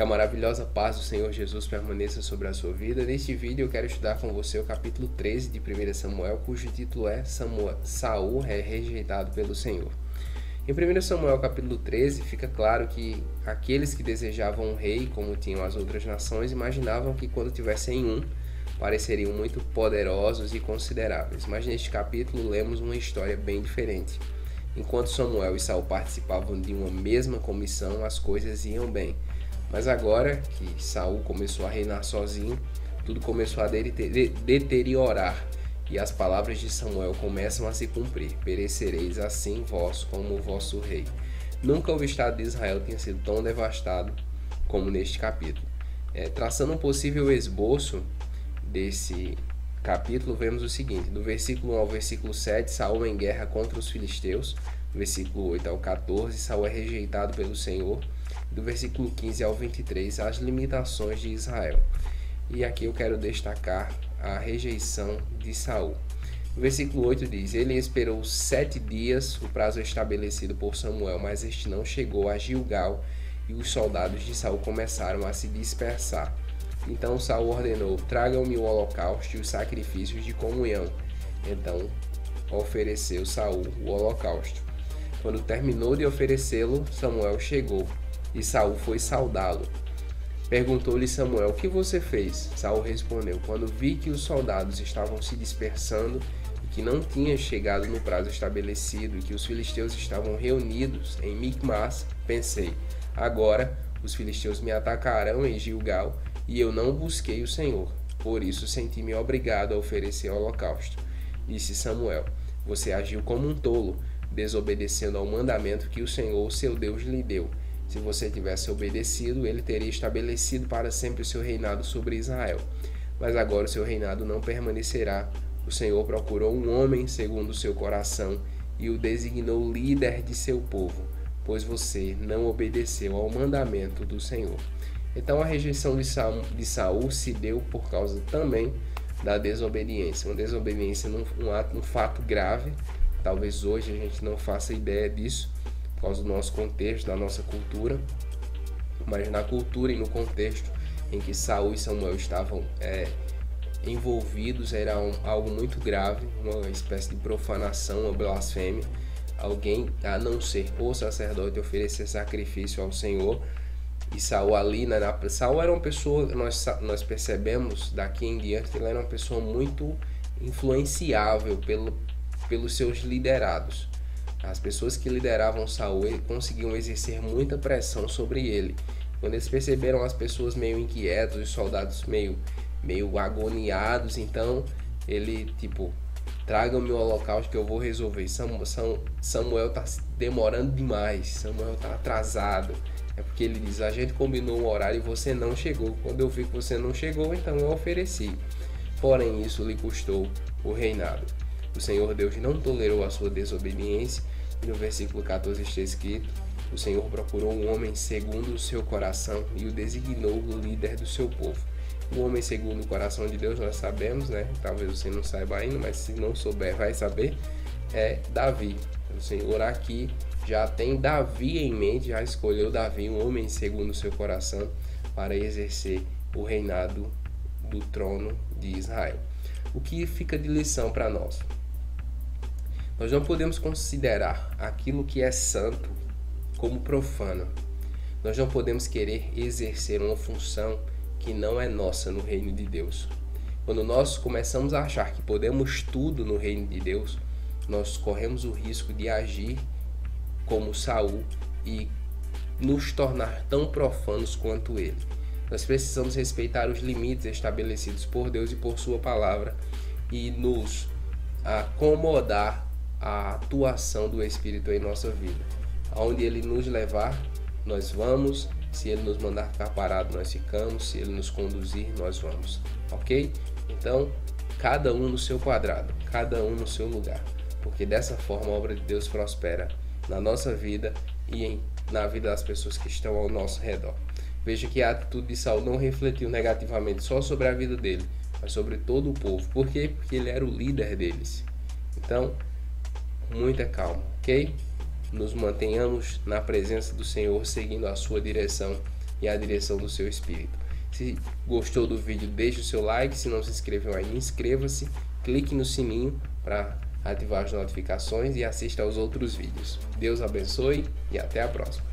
Que a maravilhosa paz do Senhor Jesus permaneça sobre a sua vida. Neste vídeo eu quero estudar com você o capítulo 13 de 1 Samuel, cujo título é Samuel, Saul é rejeitado pelo Senhor. Em 1 Samuel capítulo 13 fica claro que aqueles que desejavam um rei, como tinham as outras nações, imaginavam que quando tivessem um, pareceriam muito poderosos e consideráveis. Mas neste capítulo lemos uma história bem diferente. Enquanto Samuel e Saul participavam de uma mesma comissão, as coisas iam bem. Mas agora que Saul começou a reinar sozinho, tudo começou a deteriorar e as palavras de Samuel começam a se cumprir: Perecereis assim vós como o vosso rei. Nunca o estado de Israel tinha sido tão devastado como neste capítulo. É, traçando um possível esboço desse capítulo, vemos o seguinte: do versículo 1 ao versículo 7, Saul em guerra contra os filisteus. Do versículo 8 ao 14, Saul é rejeitado pelo Senhor. Do versículo 15 ao 23, as limitações de Israel. E aqui eu quero destacar a rejeição de Saul. O versículo 8 diz: Ele esperou sete dias, o prazo estabelecido por Samuel, mas este não chegou a Gilgal, e os soldados de Saul começaram a se dispersar. Então Saul ordenou: Tragam-me o holocausto e os sacrifícios de comunhão. Então ofereceu Saul o holocausto. Quando terminou de oferecê-lo, Samuel chegou, e Saul foi saudá-lo. Perguntou-lhe Samuel: O que você fez? Saul respondeu: Quando vi que os soldados estavam se dispersando e que não tinha chegado no prazo estabelecido e que os filisteus estavam reunidos em Micmas, pensei: Agora os filisteus me atacarão em Gilgal e eu não busquei o Senhor. Por isso senti-me obrigado a oferecer holocausto. Disse Samuel: Você agiu como um tolo, desobedecendo ao mandamento que o Senhor, seu Deus, lhe deu. Se você tivesse obedecido, ele teria estabelecido para sempre o seu reinado sobre Israel. Mas agora o seu reinado não permanecerá. O Senhor procurou um homem segundo o seu coração e o designou líder de seu povo, pois você não obedeceu ao mandamento do Senhor. Então a rejeição de Saul, de Saul se deu por causa também da desobediência. Uma desobediência num, um, ato, um fato grave. Talvez hoje a gente não faça ideia disso, por causa do nosso contexto, da nossa cultura, mas na cultura e no contexto em que Saul e Samuel estavam é, envolvidos era um, algo muito grave, uma espécie de profanação, uma blasfêmia. Alguém, a não ser o sacerdote, oferecer sacrifício ao Senhor. E Saul ali, né, Saul era uma pessoa, nós, nós percebemos daqui em diante que ele era uma pessoa muito influenciável pelo, pelos seus liderados. As pessoas que lideravam Saul conseguiam exercer muita pressão sobre ele. Quando eles perceberam as pessoas meio inquietas, os soldados meio, meio agoniados, então ele, tipo, tragam-me o holocausto que eu vou resolver. Samuel está demorando demais, Samuel está atrasado. É porque ele diz: a gente combinou um horário e você não chegou. Quando eu vi que você não chegou, então eu ofereci. Porém, isso lhe custou o reinado. O Senhor Deus não tolerou a sua desobediência, e no versículo 14 está escrito: O Senhor procurou um homem segundo o seu coração e o designou o líder do seu povo. O homem segundo o coração de Deus, nós sabemos, né? Talvez você não saiba ainda, mas se não souber, vai saber. É Davi. O Senhor aqui já tem Davi em mente, já escolheu Davi, um homem segundo o seu coração, para exercer o reinado do trono de Israel. O que fica de lição para nós? Nós não podemos considerar aquilo que é santo como profano. Nós não podemos querer exercer uma função que não é nossa no reino de Deus. Quando nós começamos a achar que podemos tudo no reino de Deus, nós corremos o risco de agir como Saul e nos tornar tão profanos quanto ele. Nós precisamos respeitar os limites estabelecidos por Deus e por sua palavra e nos acomodar a atuação do Espírito em nossa vida. Aonde ele nos levar, nós vamos. Se ele nos mandar ficar parado, nós ficamos. Se ele nos conduzir, nós vamos. Ok? Então, cada um no seu quadrado, cada um no seu lugar. Porque dessa forma a obra de Deus prospera na nossa vida e em, na vida das pessoas que estão ao nosso redor. Veja que a atitude de Saul não refletiu negativamente só sobre a vida dele, mas sobre todo o povo. Por quê? Porque ele era o líder deles. Então, muita calma, ok? Nos mantenhamos na presença do Senhor, seguindo a sua direção e a direção do seu espírito. Se gostou do vídeo, deixe o seu like. Se não se inscreveu ainda, inscreva-se. Clique no sininho para ativar as notificações e assista aos outros vídeos. Deus abençoe e até a próxima.